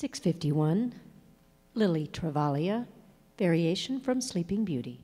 651, Lily Travaglia, Variation from Sleeping Beauty.